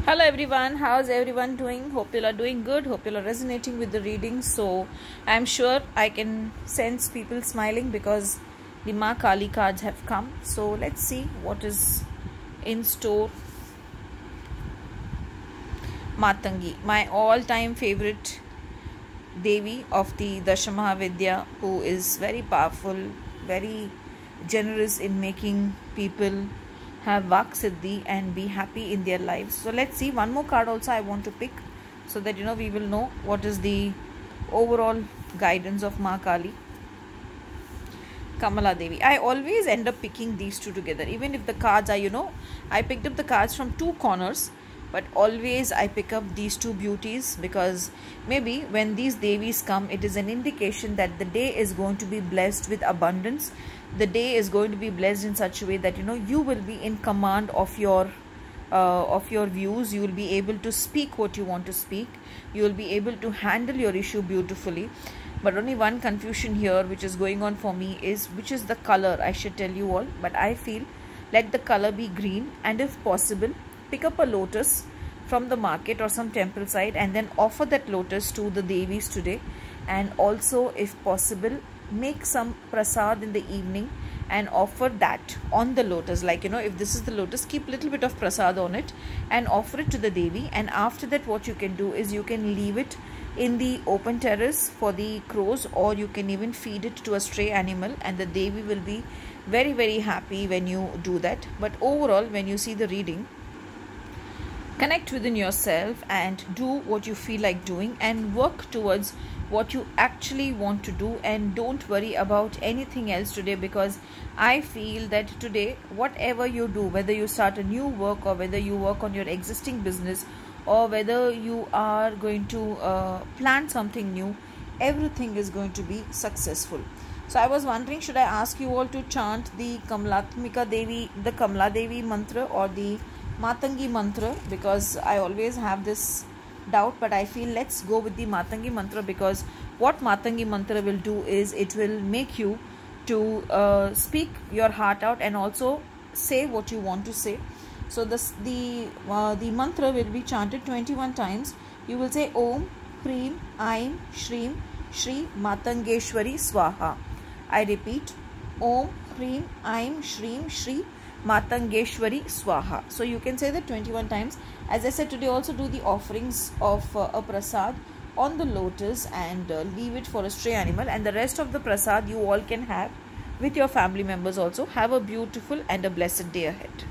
hello everyone. How's everyone doing? Hope you are doing good. Hope you are resonating with the reading. So i'm sure i can sense people smiling because the ma kali cards have come. So let's see what is in store. Matangi my all-time favorite devi of the dashamahavidya who is very powerful very generous in making people have Vak Siddhi and be happy in their lives. So let's see one more card also I want to pick so that you know we will know what is the overall guidance of Ma Kali. Kamala Devi. I always end up picking these two together even if the cards are you know I picked up the cards from two corners but always I pick up these two beauties because maybe when these Devis come it is an indication that the day is going to be blessed with abundance. The day is going to be blessed in such a way that you know you will be in command of your uh, of your views. You will be able to speak what you want to speak. You will be able to handle your issue beautifully. But only one confusion here which is going on for me is which is the color i should tell you all. But i feel let the color be green and if possible pick up a lotus from the market or some temple side and then offer that lotus to the devis today. And also if possible make some prasad in the evening and offer that on the lotus. Like you know if this is the lotus keep little bit of prasad on it and offer it to the devi. And after that what you can do is you can leave it in the open terrace for the crows or you can even feed it to a stray animal and the devi will be very very happy when you do that. But overall when you see the reading connect within yourself and do what you feel like doing and work towards what you actually want to do and don't worry about anything else today because I feel that today whatever you do whether you start a new work or whether you work on your existing business or whether you are going to uh, plan something new everything is going to be successful. So I was wondering should I ask you all to chant the Kamlatmika Devi the Kamla Devi mantra or the Matangi mantra because I always have this doubt but i feel let's go with the matangi mantra because what matangi mantra will do is it will make you to uh, speak your heart out and also say what you want to say. So this the uh, the mantra will be chanted 21 times. You will say om preem aim shreem shri matangeshwari swaha. I repeat om preem aim shreem shri Matangeshwari Swaha. So you can say that 21 times. As I said today also do the offerings of uh, a prasad on the lotus and uh, leave it for a stray animal and the rest of the prasad you all can have with your family members also. Have a beautiful and a blessed day ahead.